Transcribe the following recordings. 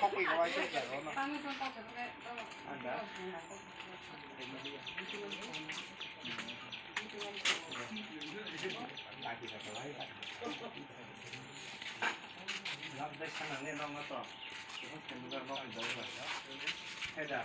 커피 가만히 있어. 빵에서 딱 그래. 안 돼. 남자 상황에 넘어서 그거 누가 먹을 넣은 거야? 해다.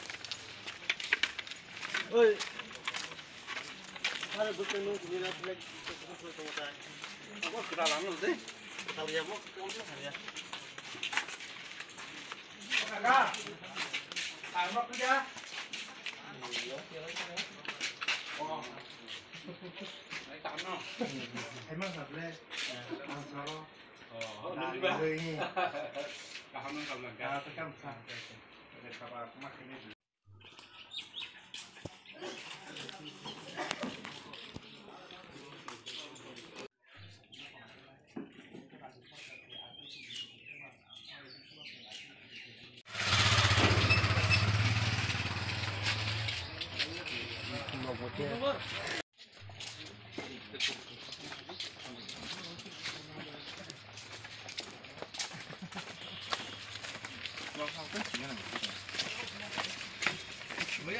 Ôi. Hãy subscribe cho kênh Ghiền Mì Gõ Để không bỏ lỡ những video hấp dẫn thấy mất hợp lên. Làm sao đó. Làm người nhỉ cảm ơn cảm ơn cảm ơn cảm ơn cảm ơn cảm ơn cảm ơn Terima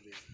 kasih.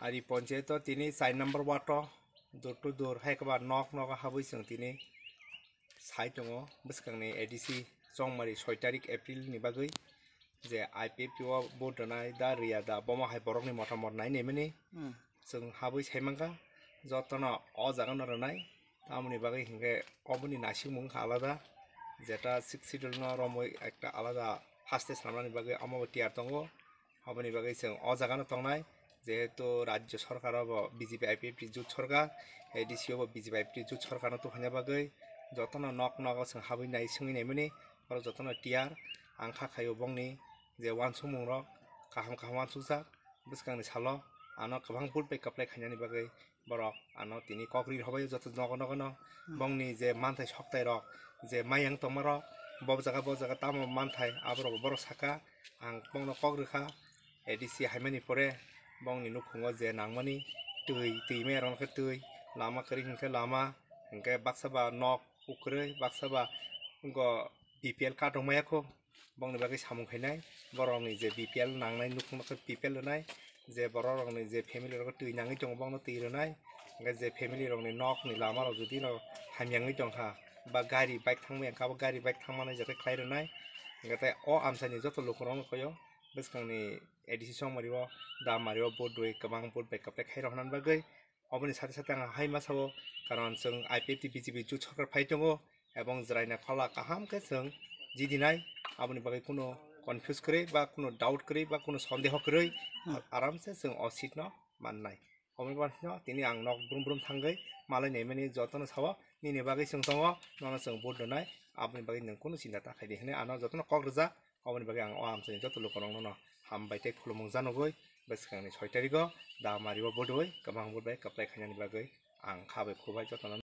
আর এই পঞ্চায়েত চাই চার নম্বর word দূরটু দূর হাইকবা নক নক হাবৈসং তিন সাই দো বসং ADC জংমারি ছয় তারিখ April নি যে আই পি এফ বোধনায় দা রিয়া দা বমা হাই বরং মতামত নাই নেমেনি যাবই সাইমাঙ্গা যত্ন অজাগান রায় তামনি বাকি হিংকে কমনি নাসিং মুখ আলাদা যেটা সিক্স শিডিউল রমই একটা আলাদা ফার্স্ট স্টেজ সামনে আমার টিয়ার দো হবেন বাকি অজাগান তাই যিহেতু ৰাজ্য চৰকাৰ হ'ব B J P I P P জোট চৰকাৰ এ ডি চি হ'ব B J P I P জোট চৰকাৰতো শুনাবাগৈ যতন নক নক চিংহাবি নাই চিঙি নাই মানে আৰু যতন টিয়াৰ আংশা খাই অবংনি যে ৱানচু মোৰক কাহাম কাহাম ৱানচু যাক বুজকাং চালো আনক কাভাং ফুল পেক কাপ্লাই খাই আনিবাগৈ বৰক আনক তিনি কক্ৰি হ'বই যত নক নক ন বংনি যে মানথাই সপ্তাহ ৰক যে মায়াং তমৰক ব জাগা ব জাগা তাম মানথাই আবৰ বৰ চাকা আং পং নক ৰেখা এ ডি চি হাইমানি পৰে บ้องนี่ลูกคงก็เจนังมันนี่ตุยตีแม่ร้องก็ตุยลามากระดิ่งก็ลามาเห็นแกบักสบานอกอุกเรยบักสบาก็บีพีเอลการตรงอมายากก็บ้องนี่บักก็ชามงไข่ไหนบารองนี่เจบีพีเอลนางไหนลูกคงก็บีพีเอลเลยเจบารองนี่เจเพมิลี่เราก็ตุยนังไงจงบ้องเราตีเลยไหนก็เจเพมิลี่เราในนอกนี่ลามาเราจุดที่เราหามยังไงจงค่ะบักไกดีไปทั้งเมียนครับบักไกดีไปทั้งมันเลยจะได้ใครเลนไหนก็แต่อ้ออัมสันยิ่งจะตลกร้องเขาเยอ बेसखांनि एडिसि सम मारिब दा मारिब बदै गोबां बद बेकअप खाइ रहनानै बागै अबनि साथे साथे आं हाय मा साबो कारण जों आइ पि टि बिजेपि जु सरकार फाइ दङ एबं जिरायनाय फाला काहाम खे जों जि दिनाय आबनि बागै कुनु कनफ्युज करै बा कुनु डाउट करै बा कुनु सन्देह करै आरामसे जों असित न माननाय अमिबासिन तिनि आं नक ब्रुम ब्रुम थांगै मालाय नेमेनि जतन साबो निनि बागै सों दङ नङा जों बद दोनाय आबनि बागै नों कुनु सिन्था थाखाय दिहने आनो जतन कक रोजा रजा अबनि बागै आं आमसे जत लोक रंग न हामबाय ते खुलुमं जानगै बसखांनि 6 तारिख दा मारिबो बदबै गोबां बदबाय काप्लाय खायनानि बागै आं खाबै खुबाय जतन